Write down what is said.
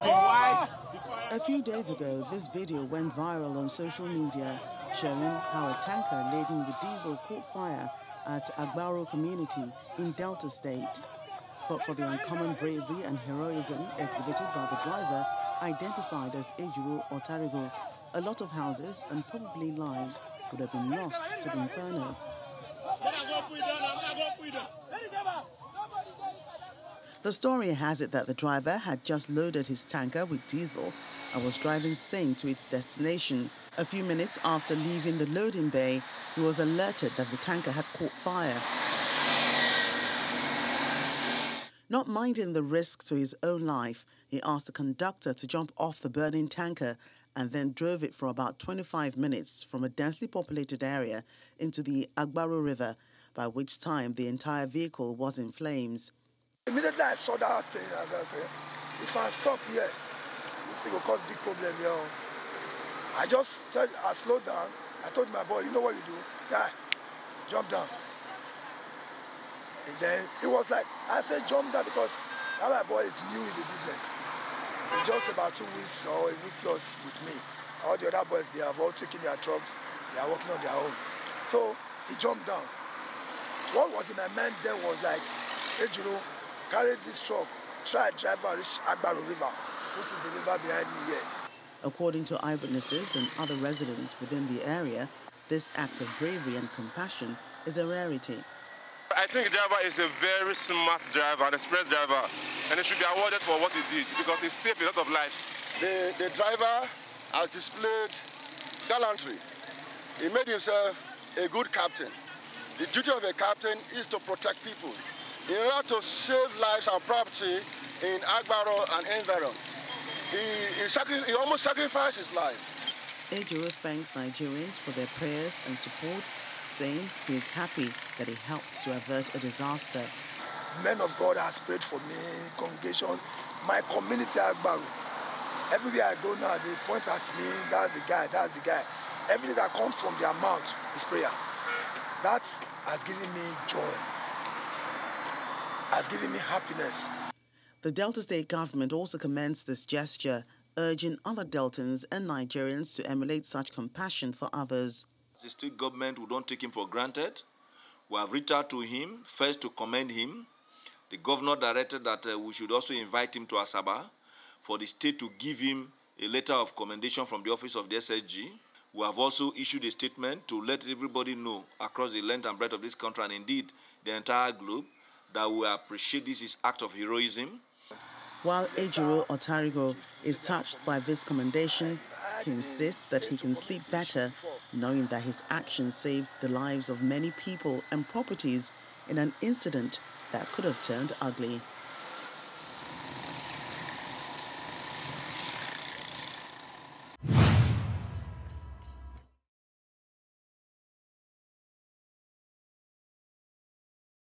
A few days ago, this video went viral on social media, showing how a tanker laden with diesel caught fire at Agbarho community in Delta State. But for the uncommon bravery and heroism exhibited by the driver, identified as Ejiro Otarigho, a lot of houses and probably lives would have been lost to the inferno. The story has it that the driver had just loaded his tanker with diesel and was driving sane to its destination. A few minutes after leaving the loading bay, he was alerted that the tanker had caught fire. Not minding the risk to his own life, he asked the conductor to jump off the burning tanker and then drove it for about 25 minutes from a densely populated area into the Agbarho River, by which time the entire vehicle was in flames. Immediately I saw that thing, I said, okay, if I stop here, this thing will cause big problem here. I just said, I slowed down. I told my boy, you know what you do? Guy, jump down. And then it was like, I said jump down because my boy is new in the business. It's just about two weeks or a week plus with me. All the other boys, they have all taken their trucks. They are working on their own. So he jumped down. What was in my mind then was like, hey, Juro, carry this truck, try drive and reach Agbarho River, which is the river behind me here. According to eyewitnesses and other residents within the area, this act of bravery and compassion is a rarity. I think the driver is a very smart driver, an experienced driver, and he should be awarded for what he did because he saved a lot of lives. The, the driver has displayed gallantry. He made himself a good captain. The duty of a captain is to protect people in order to save lives and property in Agbarho and environ. He, he, he almost sacrificed his life. Ejiro thanks Nigerians for their prayers and support, saying he is happy that he helped to avert a disaster. Men of God has prayed for me, congregation, my community Agbarho. Everywhere I go now, they point at me, that's the guy, that's the guy. Everything that comes from their mouth is prayer. That has given me joy has given me happiness. The Delta State government also commends this gesture, urging other Deltans and Nigerians to emulate such compassion for others. The state government, we don't take him for granted. We have reached out to him, first to commend him. The governor directed that uh, we should also invite him to Asaba for the state to give him a letter of commendation from the office of the SSG. We have also issued a statement to let everybody know across the length and breadth of this country and indeed the entire globe that we appreciate this is act of heroism. While Ejiro Otarigho is touched by this commendation, he insists that he can sleep better knowing that his actions saved the lives of many people and properties in an incident that could have turned ugly.